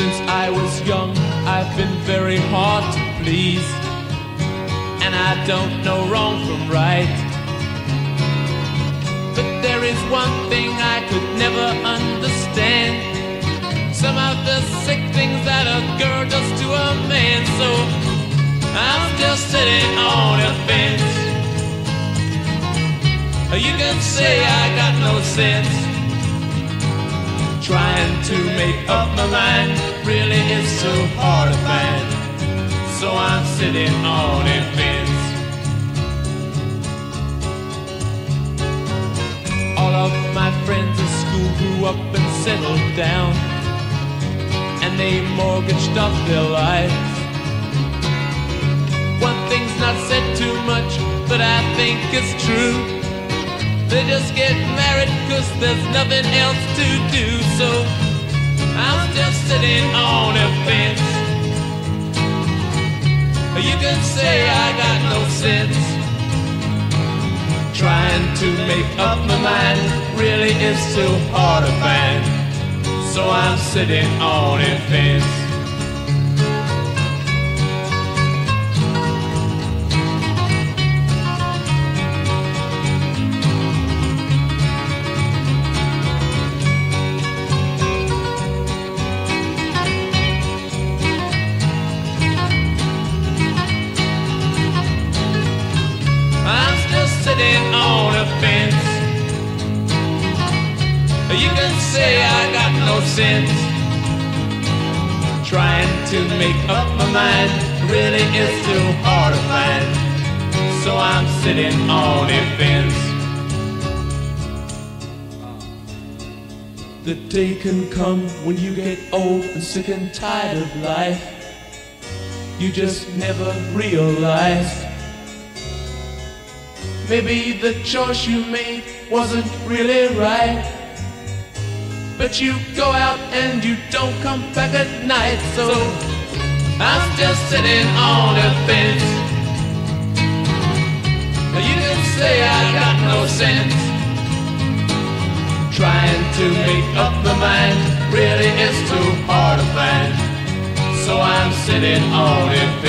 I was young, I've been very hard to please. And I don't know wrong from right. But there is one thing I could never understand. Some of the sick things that a girl does to a man. So I'm just sitting on a fence. You can say I got no sense. Trying to make up my mind really is so hard to find. So I'm sitting on a fence. All of my friends at school grew up and settled down. And they mortgaged off their lives. One thing's not said too much, but I think it's true. They just get married cause there's nothing else to do. So I'm just sitting on a fence. You can say I got no sense. Trying to make up my mind really is too hard to find. So I'm sitting on a fence. You can say I got no sense. Trying to make up my mind really is too hard to find. So I'm sitting on a fence. The day can come when you get old and sick and tired of life. You just never realize. Maybe the choice you made wasn't really right. But you go out and you don't come back at night. So I'm just sitting on a fence. You can say I got no sense. Trying to make up my mind really is too hard to find. So I'm sitting on fence.